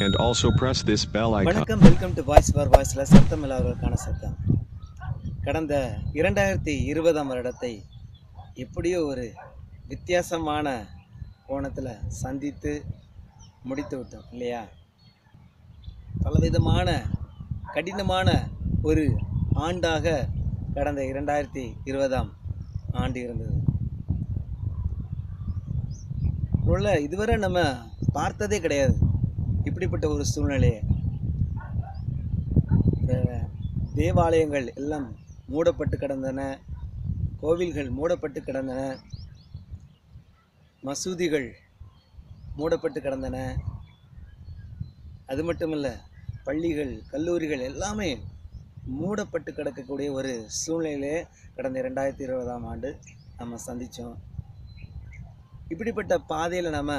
and also press this bell icon. வணக்கம் welcome to voice for வாய்ஸ்ல சத்தம் இல்லாதவர்களுக்கான சத்தம் கடந்த இரண்டாயிரத்தி இருபதாம் வருடத்தை எப்படியோ ஒரு வித்தியாசமான கோணத்தில் சந்தித்து முடித்து விட்டோம் இல்லையா? பலவிதமான கடினமான ஒரு ஆண்டாக கடந்த இரண்டாயிரத்தி இருபதாம் ஆண்டு இருந்தது. உள்ள இதுவரை நம்ம பார்த்ததே கிடையாது. இப்படிப்பட்ட ஒரு சூழ்நிலையை தேவாலயங்கள் எல்லாம் மூடப்பட்டு கிடந்தன கோவில்கள் மூடப்பட்டு கிடந்தன மசூதிகள் மூடப்பட்டு கிடந்தன. அது மட்டும் இல்லை பள்ளிகள் கல்லூரிகள் எல்லாமே மூடப்பட்டு கிடக்கக்கூடிய ஒரு சூழ்நிலையிலே கடந்த ரெண்டாயிரத்தி இருபதாம் ஆண்டு நம்ம சந்தித்தோம் இப்படிப்பட்ட பாதையில் நம்ம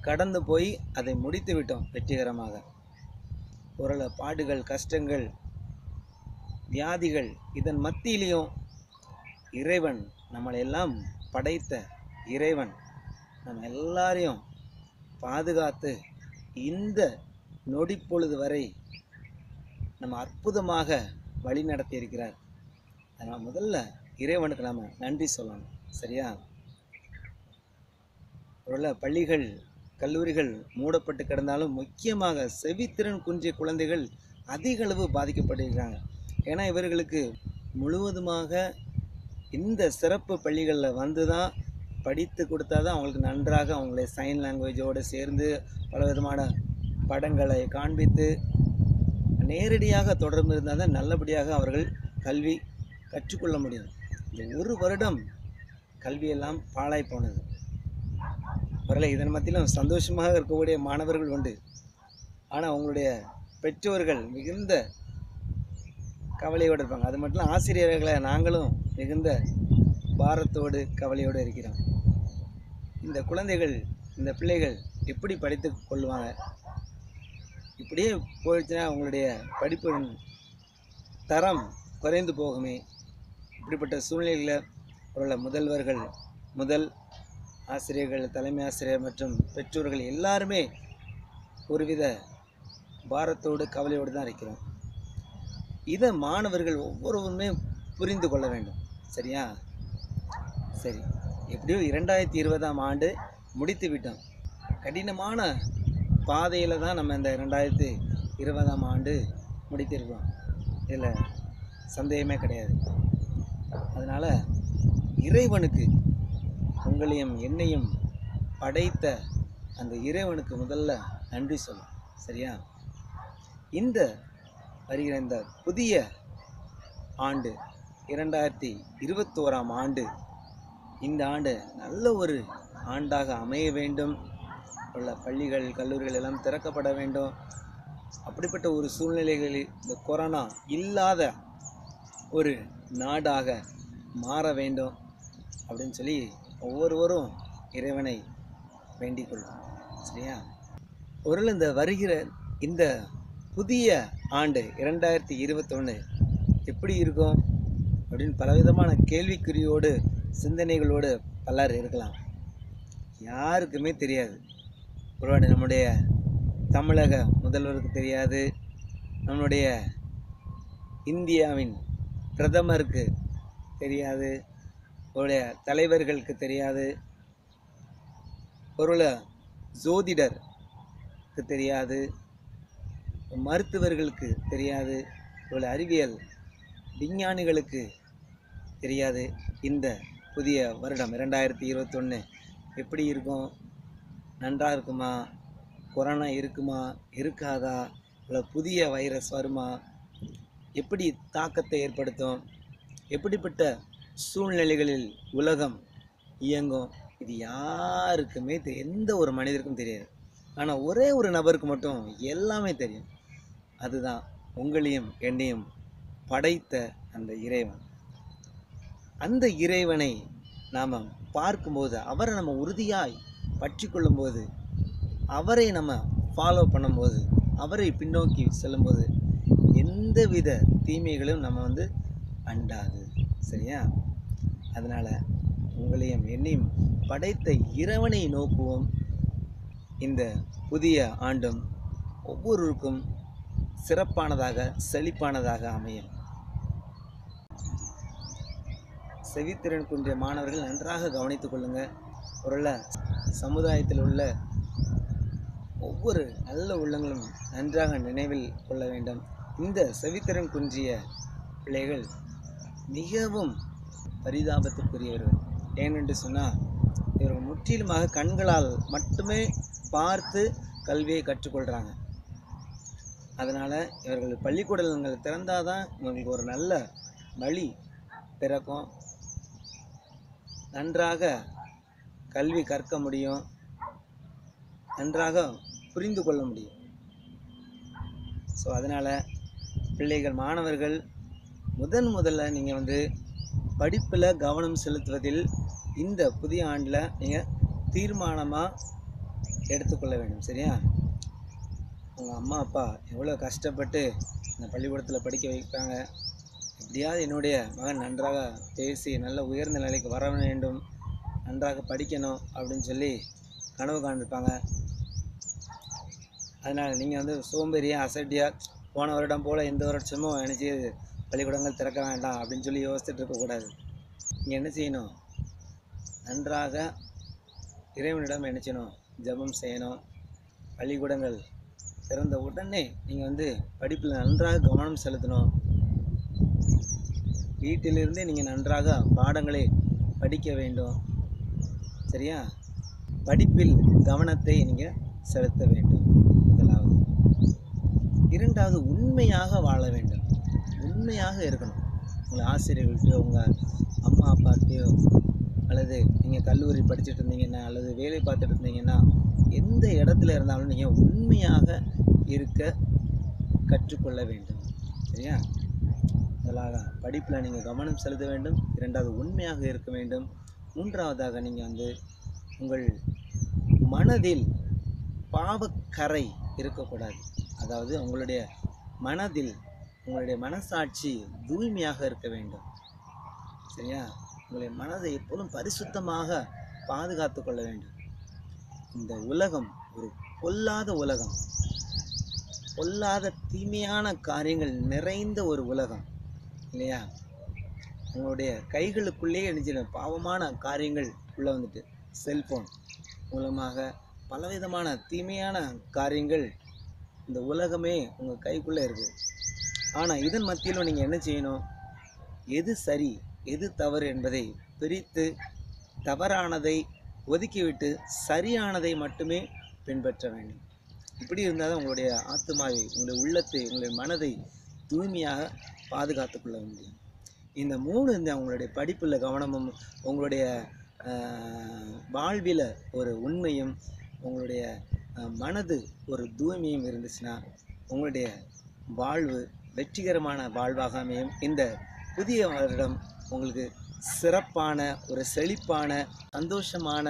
கடந்து போய் அதை முடித்து விட்டோம் வெற்றிகரமாக. ஒரு பாடுகள் கஷ்டங்கள் வியாதிகள் இதன் மத்தியிலையும் இறைவன் நம்மளை எல்லாம் படைத்த இறைவன் நம்ம எல்லாரையும் பாதுகாத்து இந்த நொடிப்பொழுது வரை நம்ம அற்புதமாக வழி நடத்தி இருக்கிறார். அதனால் முதல்ல இறைவனுக்கு நாம் நன்றி சொல்லணும். சரியா? ஒரு பள்ளிகள் கல்லூரிகள் மூடப்பட்டு கிடந்தாலும் முக்கியமாக செவித்திறன் குன்றிய குழந்தைகள் அதிக அளவு பாதிக்கப்பட்டிருக்கிறாங்க ஏன்னா இவர்களுக்கு முழுவதுமாக இந்த சிறப்பு பள்ளிகளில் வந்து தான் படித்து கொடுத்தா தான் அவங்களுக்கு நன்றாக அவங்களை சைன் லாங்குவேஜோடு சேர்ந்து பல விதமான படங்களை காண்பித்து நேரடியாக தொடர்பு இருந்தால் தான் நல்லபடியாக அவர்கள் கல்வி கற்றுக்கொள்ள முடியும். இந்த ஒரு வருடம் கல்வியெல்லாம் பாழாய் போனது. வரல இதன் மத்தியிலும் சந்தோஷமாக இருக்கக்கூடிய மாணவர்கள் உண்டு. ஆனால் அவங்களுடைய பெற்றோர்கள் மிகுந்த கவலையோடு இருப்பாங்க. அது மட்டும் ஆசிரியர்களை நாங்களும் மிகுந்த பாரத்தோடு கவலையோடு இருக்கிறோம். இந்த குழந்தைகள் இந்த பிள்ளைகள் எப்படி படித்து கொள்வாங்க? இப்படியே போயிடுச்சுன்னா அவங்களுடைய படிப்பின் தரம் குறைந்து போகுமே. இப்படிப்பட்ட சூழ்நிலையில் உள்ள முதல்வர்கள் முதல் ஆசிரியர்கள் தலைமை ஆசிரியர் மற்றும் பெற்றோர்கள் எல்லாருமே ஒருவித பாரத்தோடு கவலையோடு தான் இருக்கிறோம். இதை மாணவர்கள் ஒவ்வொருவருமே புரிந்து கொள்ள வேண்டும். சரியா? சரி. எப்படியோ இரண்டாயிரத்தி இருபதாம் ஆண்டு முடித்து விட்டோம். கடினமான பாதையில் தான் நம்ம இந்த ரெண்டாயிரத்தி இருபதாம் ஆண்டு முடித்திருக்கோம் இதில் சந்தேகமே கிடையாது. அதனால் இறைவனுக்கு உங்களையும் என்னையும் படைத்த அந்த இறைவனுக்கு முதல்ல நன்றி சொல்லும் சரியா? இந்த வருகிற இந்த புதிய ஆண்டு இரண்டாயிரத்தி இருபத்தோராம் ஆண்டு இந்த ஆண்டு நல்ல ஒரு ஆண்டாக அமைய வேண்டும். உள்ள பள்ளிகள் கல்லூரிகள் எல்லாம் திறக்கப்பட வேண்டும். அப்படிப்பட்ட ஒரு சூழ்நிலைகளில் இந்த கொரோனா இல்லாத ஒரு நாடாக மாற வேண்டும் அப்படின்னு சொல்லி ஒவ்வொருவரும் இறைவனை வேண்டிக் கொள்வோம் சரியா? ஒரு இந்த வருகிற இந்த புதிய ஆண்டு இரண்டாயிரத்தி இருபத்தொன்று எப்படி இருக்கும் அப்படின்னு பலவிதமான கேள்விக்குறியோடு சிந்தனைகளோடு பலர் இருக்கலாம். யாருக்குமே தெரியாது. ஒருவாடு நம்முடைய தமிழக முதல்வருக்கு தெரியாது. நம்முடைய இந்தியாவின் பிரதமருக்கு தெரியாது. அவருடைய தலைவர்களுக்கு தெரியாது. ஒருவேளை ஜோதிடருக்கு தெரியாது. மருத்துவர்களுக்கு தெரியாது. ஒரு அறிவியல் விஞ்ஞானிகளுக்கு தெரியாது. இந்த புதிய வருடம் இரண்டாயிரத்தி இருபத்தொன்று எப்படி இருக்கும்? நன்றாக இருக்குமா? கொரோனா இருக்குமா? இருக்காதா? இல்லை புதிய வைரஸ் வருமா? எப்படி தாக்கத்தை ஏற்படுத்தும்? எப்படிப்பட்ட சூழ்நிலைகளில் உலகம் இயங்கும். இது யாருக்குமே தெரியும் எந்த ஒரு மனிதருக்கும் தெரியாது. ஆனால் ஒரே ஒரு நபருக்கு மட்டும் எல்லாமே தெரியும். அதுதான் உங்களையும் என்னையும் படைத்த அந்த இறைவன். அந்த இறைவனை நாம் பார்க்கும்போது அவரை நம்ம உறுதியாய் பற்றி கொள்ளும்போது அவரை நம்ம ஃபாலோ பண்ணும்போது அவரை பின்னோக்கி செல்லும்போது எந்தவித தீமைகளும் நம்ம வந்து அண்டாது. சரியா? அதனால் உங்களையும் என்னையும் படைத்த இறைவனை நோக்குவோம். இந்த புதிய ஆண்டும் ஒவ்வொருவருக்கும் சிறப்பானதாக செழிப்பானதாக அமையும். செவித்திறன் குன்றிய மாணவர்கள் நன்றாக கவனித்துக் கொள்ளுங்கள் ஒருவேளை சமுதாயத்தில் உள்ள ஒவ்வொரு நல்ல உள்ளங்களும் நன்றாக நினைவில் கொள்ள வேண்டும். இந்த செவித்திறன் குன்றிய பிள்ளைகள் மிகவும் பரிதாபத்திற்குரியவர்கள் ஏனென்று சொன்னால் இவர்கள் முற்றிலுமாக கண்களால் மட்டுமே பார்த்து கல்வியை கற்றுக்கொள்கிறாங்க அதனால் இவர்கள் பள்ளிக்கூடங்கள் திறந்தால் தான் இவங்களுக்கு ஒரு நல்ல வழி பிறக்கும். நன்றாக கல்வி கற்க முடியும். நன்றாக புரிந்து கொள்ள முடியும். ஸோ அதனால் பிள்ளைகள் மாணவர்கள் முதன் முதல்ல நீங்கள் வந்து படிப்பில் கவனம் செலுத்துவதில் இந்த புதிய ஆண்டில் நீங்கள் தீர்மானமாக எடுத்துக்கொள்ள வேண்டும் சரியா? உங்கள் அம்மா அப்பா எவ்வளோ கஷ்டப்பட்டு இந்த பள்ளிக்கூடத்தில் படிக்க வைக்கிறாங்க. எப்படியாவது என்னுடைய மகன் நன்றாக பேசி நல்ல உயர்ந்த நிலைக்கு வர வேண்டும் நன்றாக படிக்கணும் அப்படின்னு சொல்லி கனவு காண்டிருப்பாங்க அதனால் நீங்கள் வந்து சோம்பேறியாக அசட்டியாக போன வருடம் போல் இந்த வருஷமும் நினச்சி பள்ளிக்கூடங்கள் திறக்க வேண்டாம் அப்படின்னு சொல்லி யோசிச்சுட்டு இருக்கக்கூடாது நீங்கள் என்ன செய்யணும்? நன்றாக இறைவனிடம் என்ன செய்யணும் ஜெபம் செய்யணும். பள்ளிக்கூடங்கள் திறந்த உடனே நீங்கள் வந்து படிப்பில் நன்றாக கவனம் செலுத்தணும். வீட்டிலிருந்தே நீங்கள் நன்றாக பாடங்களை படிக்க வேண்டும். சரியா? படிப்பில் கவனத்தை நீங்கள் செலுத்த வேண்டும். முதலாவது. இரண்டாவது உண்மையாக வாழ வேண்டும். உண்மையாக இருக்கணும். உங்கள் ஆசிரியர்கள்ட்டையோ உங்கள் அம்மா அப்பாட்டையோ அல்லது நீங்கள் கல்லூரி படிச்சுட்டு இருந்தீங்கன்னா அல்லது வேலை பார்த்துட்டு இருந்தீங்கன்னா எந்த இடத்துல இருந்தாலும் நீங்கள் உண்மையாக இருக்க கற்றுக்கொள்ள வேண்டும். சரியா? முதலாக படிப்பில் நீங்கள் கவனம் செலுத்த வேண்டும். இரண்டாவது உண்மையாக இருக்க வேண்டும். மூன்றாவதாக நீங்கள் வந்து உங்கள் மனதில் பாவக்கரை இருக்கக்கூடாது. அதாவது உங்களுடைய மனதில் உங்களுடைய மனசாட்சி தூய்மையாக இருக்க வேண்டும். சரியா? உங்களுடைய மனதை எப்போதும் பரிசுத்தமாக பாதுகாத்து கொள்ள வேண்டும். இந்த உலகம் ஒரு பொல்லாத உலகம். பொல்லாத தீமையான காரியங்கள் நிறைந்த ஒரு உலகம். இல்லையா? உங்களுடைய கைகளுக்குள்ளேயே நினைச்சிட பாவமான காரியங்கள் உள்ளே வந்துட்டு செல்ஃபோன் மூலமாக பலவிதமான தீமையான காரியங்கள் இந்த உலகமே உங்கள் கைக்குள்ளே இருக்குது ஆனால் இதன் மத்தியிலும் நீங்கள் என்ன செய்யணும்? எது சரி எது தவறு என்பதை பிரித்து தவறானதை ஒதுக்கிவிட்டு சரியானதை மட்டுமே பின்பற்ற வேண்டும். இப்படி இருந்தால் தான் உங்களுடைய ஆத்மாவை உங்களுடைய உள்ளத்தை உங்களுடைய மனதை தூய்மையாக பாதுகாத்து கொள்ள முடியும். இந்த மூணு இந்த உங்களுடைய படிப்பில் கவனமும் உங்களுடைய வாழ்வில் ஒரு உண்மையும் உங்களுடைய மனது ஒரு தூய்மையும் இருந்துச்சுன்னா உங்களுடைய வாழ்வு வெற்றிகரமான வாழ்வாக அமையும் இந்த புதிய வருடம் உங்களுக்கு சிறப்பான ஒரு செழிப்பான சந்தோஷமான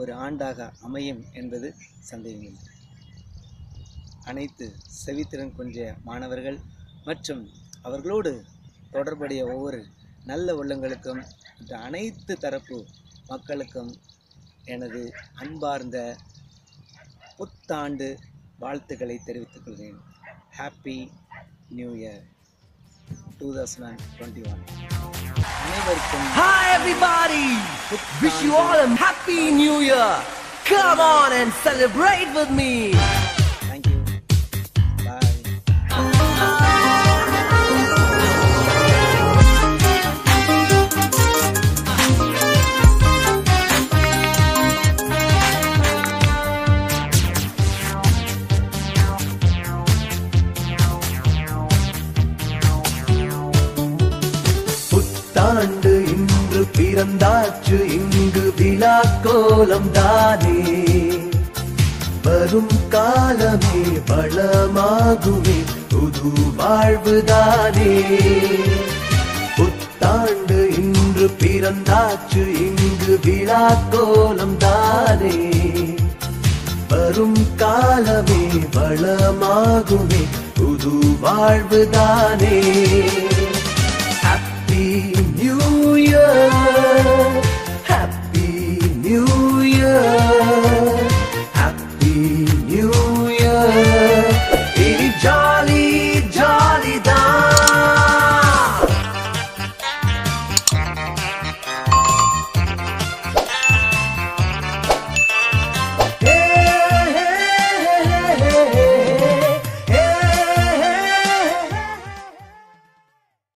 ஒரு ஆண்டாக அமையும் என்பது சந்தேகமில்லை. அனைத்து செவித்திறன் குன்றிய மாணவர்கள் மற்றும் அவர்களோடு தொடர்புடைய ஒவ்வொரு நல்ல உள்ளங்களுக்கும் இந்த அனைத்து தரப்பு மக்களுக்கும் எனது அன்பார்ந்த புத்தாண்டு வாழ்த்துக்களை தெரிவித்துக் கொள்கிறேன். Happy New year two thousand and twenty one அனைவருக்கும் Hi everybody! Wish you all a happy new year! Come on and celebrate with me! ஆண்டு இன்று பிறந்தாச்சு இங்கு விழா கோலம் தானே. வரும் காலமே பலமாகுமே புது வாழ்வுதானே புத்தாண்டு இன்று பிறந்தாச்சு இங்கு விழா கோலம் தானே. வரும் காலமே பலமாகுமே புது வாழ்வுதானே